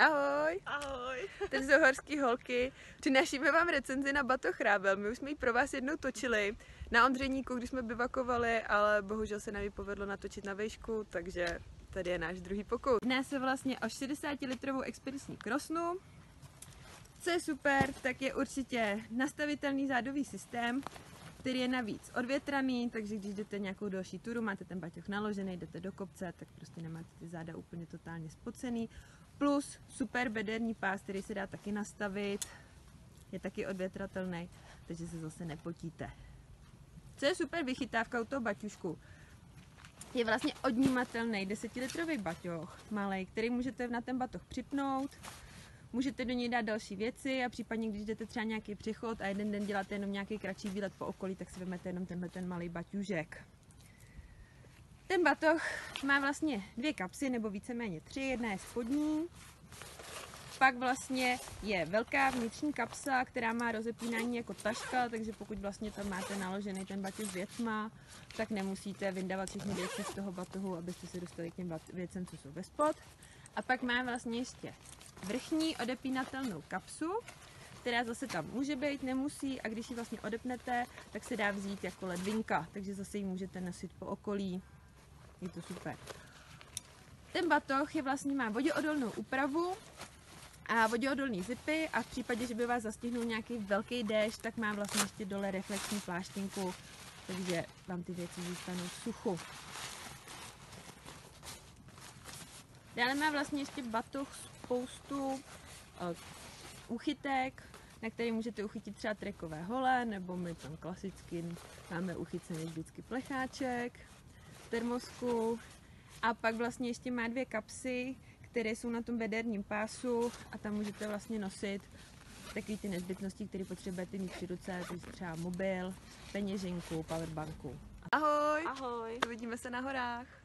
Ahoj! Ahoj! Teď jsou horský holky. Přinášíme vám recenzi na batoh Rábel. My už jsme ji pro vás jednou točili na Ondřejníku, když jsme bivakovali, ale bohužel se nám ji povedlo natočit na vejšku, takže tady je náš druhý pokus. Dnes se vlastně o 60 litrovou expediční krosnu. Co je super, tak je určitě nastavitelný zádový systém, který je navíc odvětraný, takže když jdete nějakou další turu, máte ten baťoch naložený, jdete do kopce, tak prostě nemáte ty záda úplně totálně spocený. Plus super bederní pás, který se dá taky nastavit, je taky odvětratelný, takže se zase nepotíte. Co je super vychytávka u toho baťušku, je vlastně odnímatelný 10 litrový baťoch, malý, který můžete na ten batoh připnout, Můžete do něj dát další věci a případně, když jdete třeba nějaký přechod a jeden den děláte jenom nějaký kratší výlet po okolí, tak si vezmete jenom tenhle ten malý baťužek. Ten batoh má vlastně dvě kapsy, nebo víceméně tři. Jedna je spodní, pak vlastně je velká vnitřní kapsa, která má rozepínání jako taška, takže pokud vlastně tam máte naložený ten baťoh s věcma, tak nemusíte vyndávat všechny věci z toho batohu, abyste se dostali k těm věcem, co jsou ve spod. A pak má vlastně ještě vrchní odepínatelnou kapsu, která zase tam může být, nemusí a když ji vlastně odepnete, tak se dá vzít jako ledvinka, takže zase ji můžete nosit po okolí. Je to super. Ten batoh je vlastně má voděodolnou úpravu a voděodolný zipy a v případě, že by vás zastihnul nějaký velký déšť, tak má vlastně ještě dole reflexní pláštinku, takže vám ty věci zůstanou v suchu. Dále má vlastně ještě batoh spoustu uh, uchytek, na který můžete uchytit třeba trekové hole, nebo my tam klasicky máme uchycený vždycky plecháček, termosku a pak vlastně ještě má dvě kapsy, které jsou na tom bederním pásu a tam můžete vlastně nosit takové ty nezbytnosti, které potřebujete mít při ruce, takže třeba mobil, peněženku, powerbanku. Ahoj! Ahoj! Uvidíme se na horách!